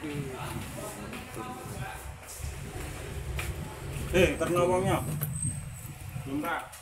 Eh, terno wongnya. Lumrah.